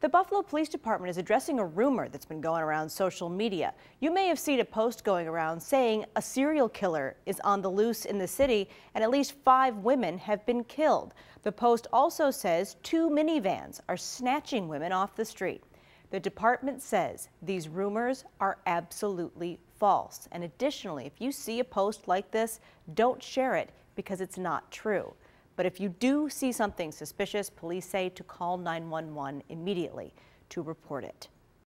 The Buffalo Police Department is addressing a rumor that's been going around social media. You may have seen a post going around saying a serial killer is on the loose in the city and at least five women have been killed. The post also says two minivans are snatching women off the street. The department says these rumors are absolutely false. And additionally, if you see a post like this, don't share it because it's not true. But if you do see something suspicious, police say to call 911 immediately to report it.